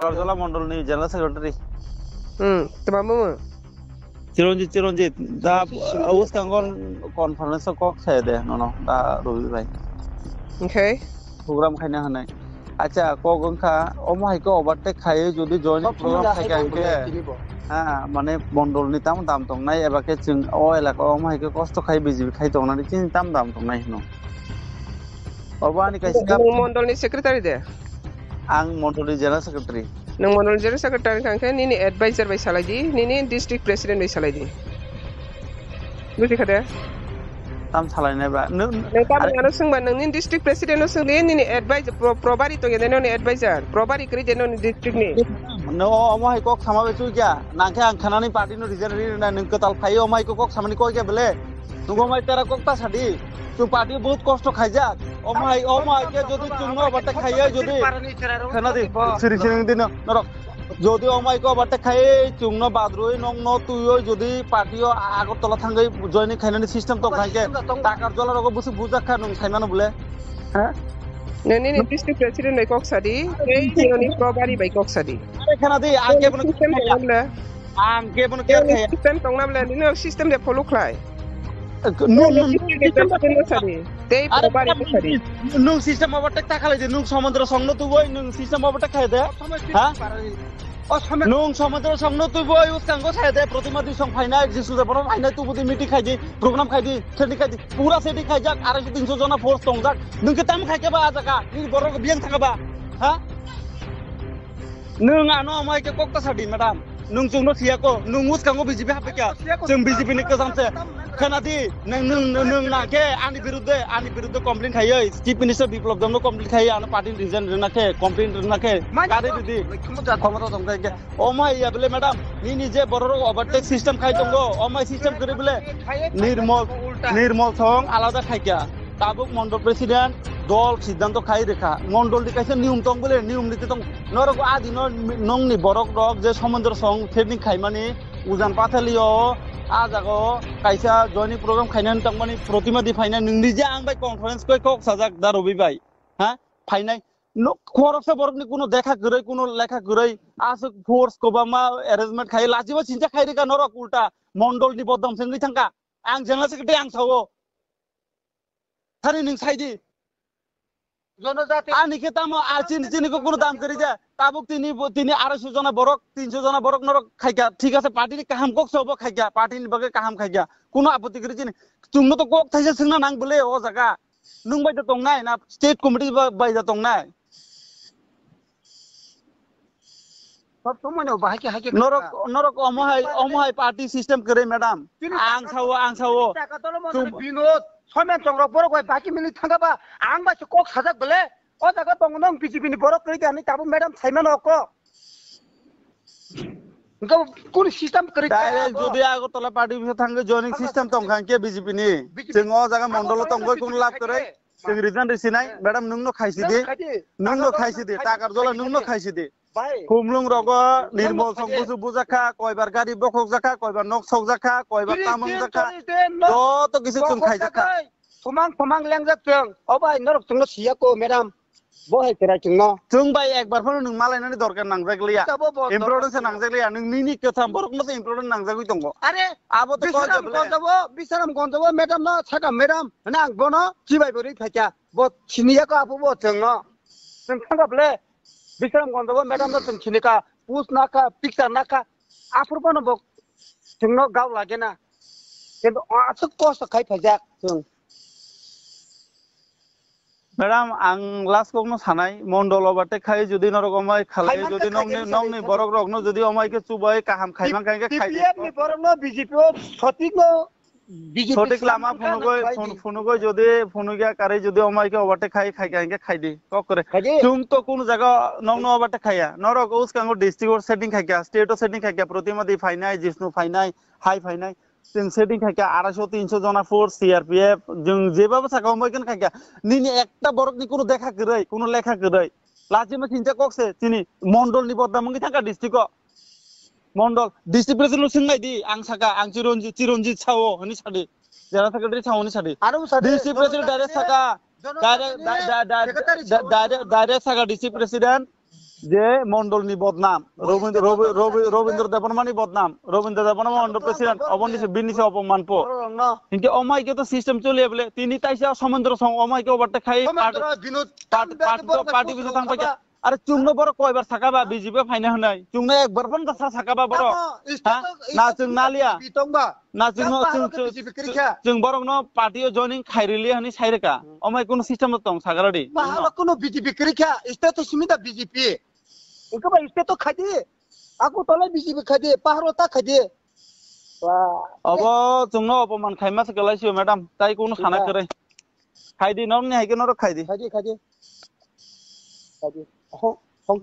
আগরতলা মন্ডলনি general secretary হুম তোমার মামা চিরঞ্জিত চিরঞ্জিত দা উস্কাঙ্গন কনফারেন্স কক সাই দে নন দা রবি ভাই okay. প্রোগ্রাম খাইনা হানাই আচ্ছা কক ওংখা অমাহাইকে ওভারটেক খাইয়ে যদি জয়নিং প্রোগ্রাম আনকে হ্যাঁ মানে মন্ডলনি তাম দাম তংনাই এবাকে जों अ এলাকা অমাহাইকে কষ্ট খাই বিজিবি খাই চিন তাম দাম তংনাই হনো অবানি কাইসা nang mondolni secretary de आं Monterey General सेक्रेटारि नों Monterey General Secretary kangke nini advisor bai salagi, nini district president bai salagi. Buti kada? Tam salai ba. Nang tam ngano sung ba nang nini district president no sung nini advisor probari to gene nini advisor, probari kri gene nini district ni. No amai kok sama besu kya, nangke ang khanani party no region ni na nang katal khai amai kok samani koi kya bele. Tungo mai tera kok ta sadi. যদি চুঙ্গ বাটে খাইয়ে যদি অমাইক বাটে খাইয়ে চুঙ্গ বাদরুই নং ন তুইও যদি পার্টিও আগর তলা থাঙ্গে জয়নি খাইনানি সিস্টেম তো খাইকে টাকার জলার অগ বুঝি বুঝা খা নং খাইনা বলে। হ্যাঁ নেনি নি ডিস্ট্রিক্ট প্রেসিডেন্ট নাই কক্সাদি এই নিয়নি প্রবারি বাইকক সাদি খানা দি আগে বনে সিস্টেম লাগলে আগে বনে কে খাই সিস্টেম তংনাবলে নিনো সিস্টেম দে ফলো খাই নো নো সিস্টেম দে ফলো সাদি songno tu boy nung sistem overtek khai de ha nung samudra songno tu boy us kango khai de protima di song phaina jisu de bono phaina tu budi meeting khai di program khai di sedi khai di pura sedi khai jak 200 300 jona force tong jak nung ke tam khai ke ba jaga ni boro ko biang thanga ba ha nung ano amai ke kokta sadi madam nung chung no thia ko nung ngus kango bijipi hape kya chung bijipi ni kasam se khana di nung nung nung na ke ani birudde ani birudde complaint khai chief minister biplop dom no complaint khai ana party reason na ke complaint na ke kare didi ক্ষমতা তঙ্গ কে ও মাই ইয়া বলে madam নি নিজে বড় overtake system খাই তঙ্গ ও মাই system করে বলে নির্মল নির্মল থং আলাদা খাইকা তাবুক Mondal president দল সিদ্ধান্ত খাই রেখা মন্ডল দেখাইছে নিয়ম তং বলে, নিয়ম নীতি তং নরক আদি নংনি বরক রক যে সমন্দ্র সং থেরনি খাইমানি উজান পাথালিও আজ আজাগ কাইসা জয়নি প্রোগ্রাম খাইনান তংমানি প্রতিমা দি ফাইনা ফাইনান নিজে আং বাই কনফারেন্স কই কক সাজাক দা রবি বাই হ্যাঁ ফাইনাই খরচে বরকনি কোনো দেখা গরই কোনো লেখা গরই আস ফোর্স কোবামা অ্যারেঞ্জমেন্ট খাই, লাজিবা চিন্তা খাই রেখা নরক উল্টা মন্ডল নি বদম সেঙ্গি থাঙ্কা আং জেলা সেক্রেটারি আং সাও থানি নিং সাইদি জনজাতি আনি খেতাম আর চিনি চিনিকে কোনো দাম করি যা তাবুক তিনি তিনি আড়াইশো জনা বরক তিনশো জনা বরক নরক খাইকা ঠিক আছে পার্টির কাহাম কক সব খাইকা পার্টির বগে কাহাম খাইকা কোনো আপত্তি করি চিনি তুমি তো কক থাইছে সিংনা নাং বলে ও জায়গা নুং বাইদা তং নাই না স্টেট কমিটি বাইদা তং নাই नरक नरक अमहाय अमहाय पार्टी सिस्टम करे मैडम आं सावो आं सावो बिनोद 서면 쪽으로 보라고 바퀴 밀리 탄가봐 안 봐서 꼭 사자 그래 어다가 동농 비지비니 보러 그러게 아니 답은 매담 세면 없고 그러니까 কোন সিস্টেম করে ডাইরেক্ট যদি আগরতলা পার্টি বিষয় থাকে জয়নিং সিস্টেম তংখান কে বিজেপি নি চেং অ জায়গা মন্ডল কই কোন লাভ করে চেং রিজন রিসি নাই ম্যাডাম নুংনো খাইছি দে। নুংনো খাইছি দি টাকার জলা নুংনো খাইছি দি। কুমলুং রগ নির্মল সংকোচ বুজাখা কয়বার গাড়ি বকক জাখা কয়বার নক সক জাখা কয়বার তামং জাখা। যত কিছু চুন খাই জাখা। সমাং সমাং ল্যাং জাচং অবাই নরক চুং সিয়া কো ম্যাডাম। বহাই তেরা চুং ন চুং ভাই একবার ফোন নং মালাইনানি দরকার নাংজাগলিয়া ইম্প্রোডেন্স নাংজাগলিয়া নং নিনি কথা বরক মত ইম্প্রোডেন্স নাংজাগুই দঙ্গ আরে আবো তো কয় যাব কয় যাব বিচারাম কোন যাব ম্যাডাম না ছাকা ম্যাডাম। না আঁকবো না চিবাই বরি ফাইকা বত সিনিয়া কো আপু বত চুং ন চুং খাঙ্গাবলে বিসারাম গঞ্জাবো ম্যাডাম না जों চিনিকা পুস নাকা পিকচার নাকা আফুর বনো ব जों ন গাও লাগে না কিন্তু আসুক কষ্ট খাই ফাইজাক जों ম্যাডাম আং লাস্ট কখনো সানাই মন্ডল অবাতে খাই যদি নরকমাই খালাই খাইমানকে যদি নংনি খাইকে নংনি খাইকে বরক রকনো যদি অমাইকে চুবাই কাহাম খাইমান খাইকে খাই সিপিএম নি বরং ন বিজেপি ও সঠিক ন বিজেপি সঠিক লামা ফোনুগৈ ফোনুগৈ যদি ফোনুগিয়া যদি অমাইকে খাই খাই খাইকে খাই দি কক করে। তুম তো কোন নং ন খাইয়া। উস সেটিং খাইকা সেটিং খাইকা ফাইনাই জিষ্ণু ফাইনাই হাই ফাইনাই সেটিং খাইকা আড়াইশো তিনশো জনা ফোর্স সিআরপিএফ जों যেভাবে থাকা অমাইকেন খাইকা নিনি একটা বরকনি কোনো দেখা গরৈ কোনো লেখা গরৈ লাজিমা চিন্তা ককছে চিনি মন্ডল নি বদনামঙ্গি থাকা ডিস্ট্রিক্ট মন্ডল ডিস্ট্রিক্ট প্রেসিডেন্ট সিংনাই দি আং সাকা আং চিরঞ্জিত চিরঞ্জিত সাও হনি সাদি জেলা সেক্রেটারি সাও হনি সাদি ডিস্ট্রিক্ট প্রেসিডেন্ট ডাইরেক্ট সাকা ডাইরেক্ট সাকা ডিস্ট্রিক্ট প্রেসিডেন্ট যে মন্ডলনি বদনাম। রবীন্দ্র রবি- রবি- রবীন্দ্র দেবনমানি বদনাম। রবীন্দ্র দেবনমা মন্ডল প্রেসিডেন্ট অবনিছে বিনিছে অপমান পো। কিন্তু অমাইকে তো সিস্টেম চলিয়ে বলে তিনি তাইসা সমুদ্র সং অমাইকে ওভারটেক খাই। সমান্তর বিনোদ পার্টি বিছে থাকবে আরে চুংনো বড় কয়বার থাকাবা? বিজেপি ফাইনা হনাই চুংনো একবার পন দসরা থাকাবা বড়। না চুং নালিয়া না চুং চুং বরং ন পার্টিও জয়নিং খাইরিলি হনি সাইরেকা। অমাই কোন সিস্টেম তং সাগরডি। মহালা কোন বিজেপি করিকা ইস্তা তো সীমিতা বিজেপি। একবার ইস্তা তো খাদি আকু তলে বিজেপি খাদি পাহাড়তা খাদি অব চুংনো অপমান খাইমাস গলাইছো ম্যাডাম। তাই কোন খানা করে। খাইদি নমনি হাইকে 哦吼